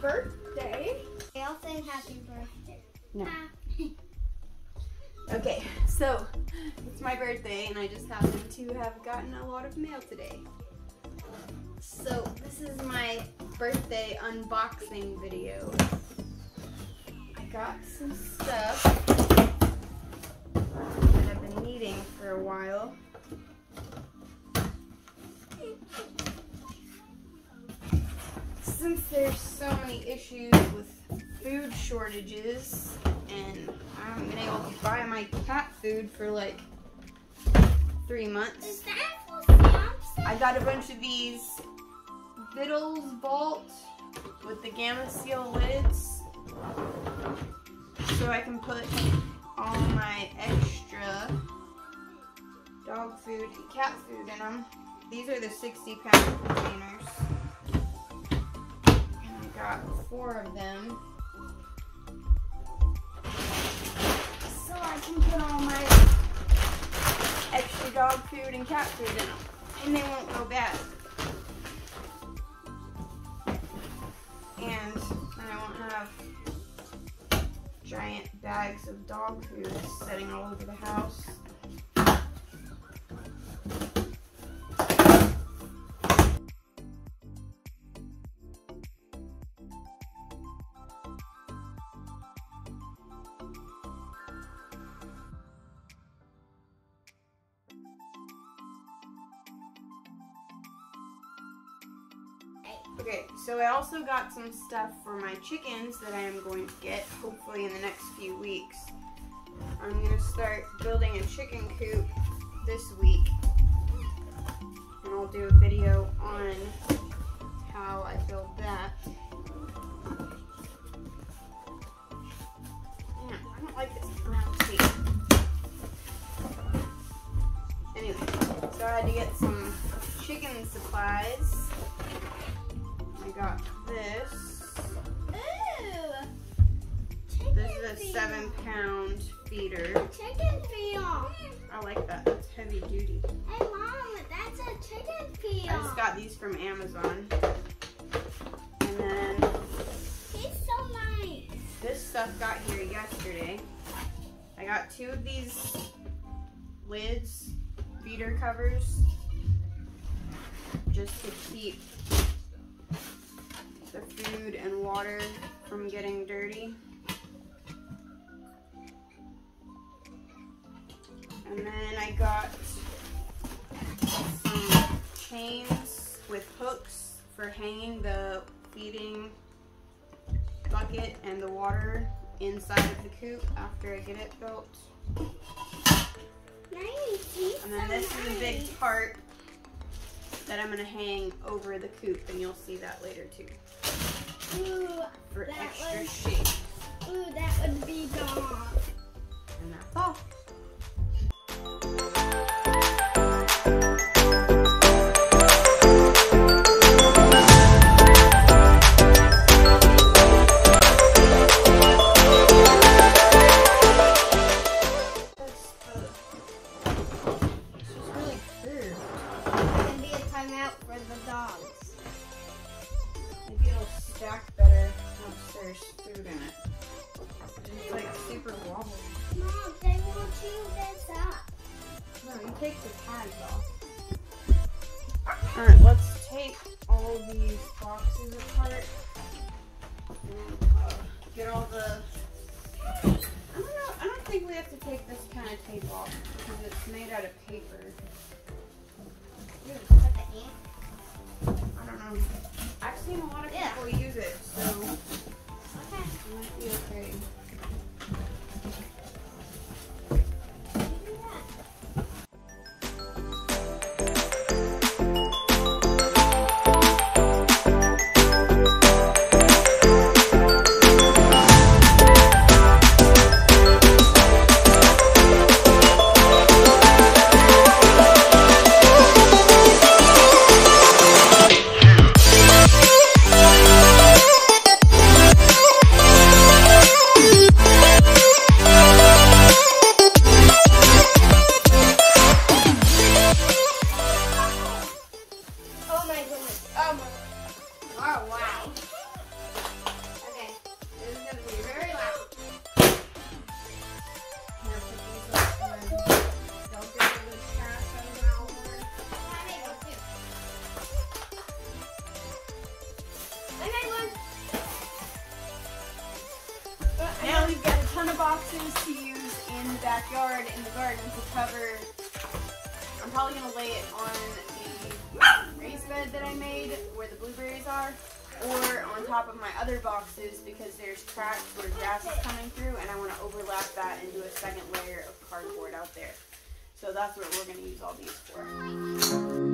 birthday. They all say happy birthday. No. Okay, so it's my birthday and I just happen to have gotten a lot of mail today. So this is my birthday unboxing video. I got some stuff that I've been needing for a while. Since there's so many issues with food shortages and I haven't been able to buy my cat food for like three months. I got a bunch of these Vittles Vault with the Gamma Seal lids so I can put all my extra dog food and cat food in them. These are the 60 pound containers. Got four of them. So I can put all my extra dog food and cat food in them. And they won't go bad. And then I won't have giant bags of dog food sitting all over the house. Okay, so I also got some stuff for my chickens that I am going to get, hopefully in the next few weeks. I'm going to start building a chicken coop this week. And I'll do a video on how I build that. I don't like this round tape. Anyway, so I had to get some chicken supplies. I got this. Ooh. This is a seven pound feeder. Chicken feel. I like that. That's heavy duty. Hey mom, that's a chicken feel. I just got these from Amazon. And then He's so nice. this stuff got here yesterday. I got two of these lids, feeder covers, just to keep the food and water from getting dirty. And then I got some chains with hooks for hanging the feeding bucket and the water inside of the coop after I get it built. Nice. And then this is a big part that I'm going to hang over the coop and you'll see that later too Ooh, for That extra shape. ooh, that would be dog. And that's all. Oh. Take the tags off. Alright, let's take all these boxes apart. And uh, get all the... I don't know, I don't think we have to take this kind of tape off because it's made out of paper. Ooh, put the ink. I don't know. I've seen a lot of Yeah. people use ton of boxes to use in the backyard, in the garden to cover. I'm probably gonna lay it on the raised bed that I made where the blueberries are, or on top of my other boxes because there's cracks where grass is coming through, and I want to overlap that and do a second layer of cardboard out there. So that's what we're gonna use all these for.